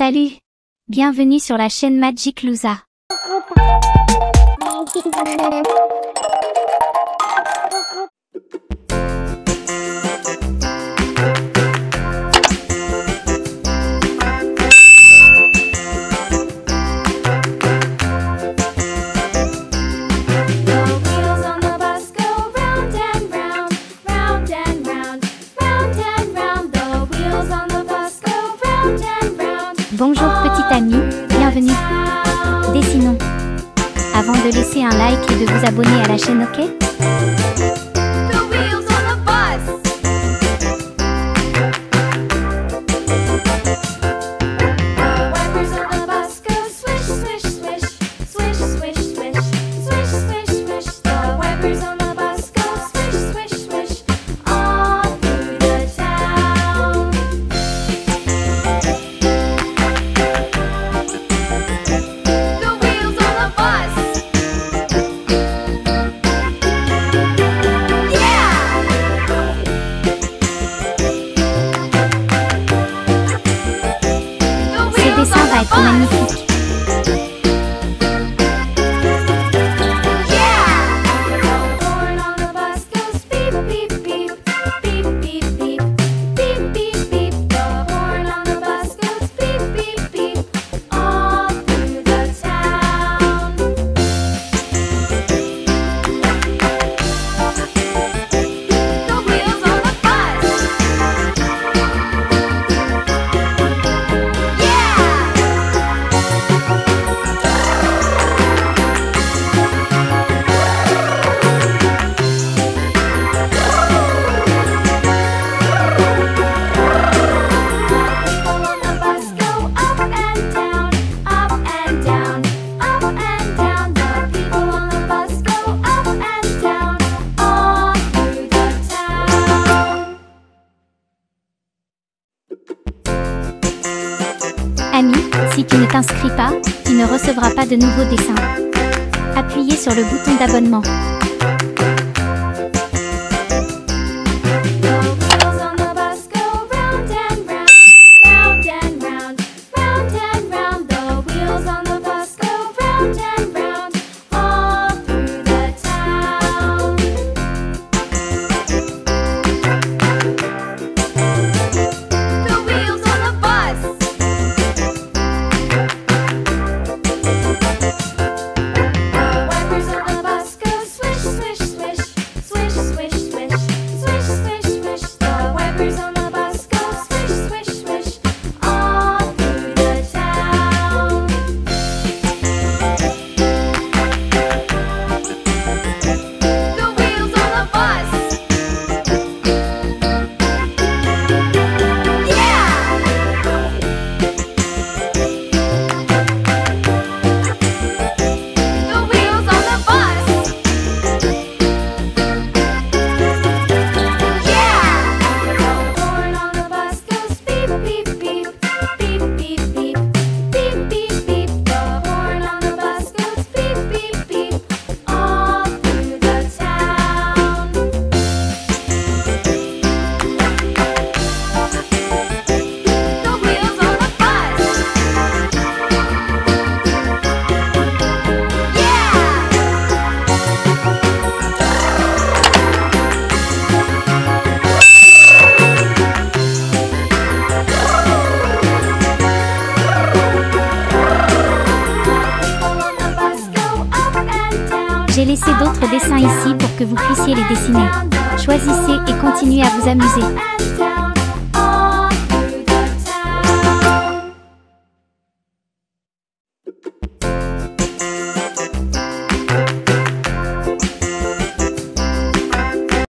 Salut. Bienvenue sur la chaîne Magic Louza. Bonjour petit ami, bienvenue. Dessinons. Avant de laisser un like et de vous abonner à la chaîne, ok? Bye. Si tu ne t'inscris pas, tu ne recevras pas de nouveaux dessins. Appuyez sur le bouton d'abonnement. J'ai laissé d'autres dessins ici pour que vous puissiez les dessiner. Choisissez et continuez à vous amuser.